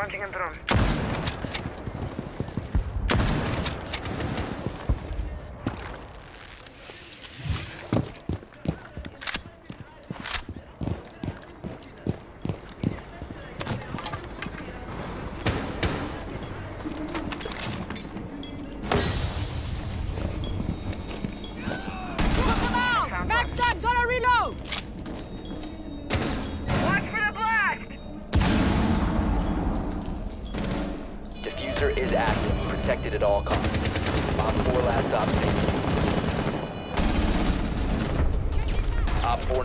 Launching a drone. Is active. Protected at all costs. Op 4 last op. Op 4